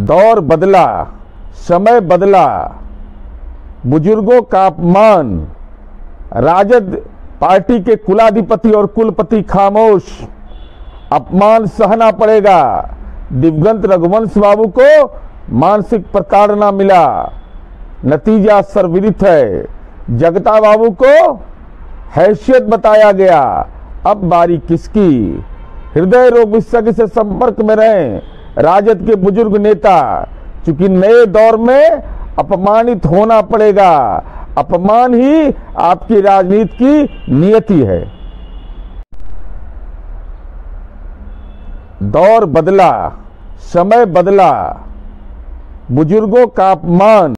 दौर बदला, समय बदला, बुज़ुर्गों का अपमान, राजद पार्टी के कुलाधिपति और कुलपति खामोश, अपमान सहना पड़ेगा। दिवगंत रघुवंश बाबू को मानसिक प्रताड़ना मिला। नतीजा सर्वविदित है। जगता बाबू को हैसियत बताया गया। अब बारी किसकी? हृदय रोग विशेषज्ञ से संपर्क में रहे। राजद के बुज़ुर्ग नेता, चूँकि नए दौर में अपमानित होना पड़ेगा। अपमान ही आपकी राजनीति की नियति है। दौर बदला, समय बदला, बुज़ुर्गों का अपमान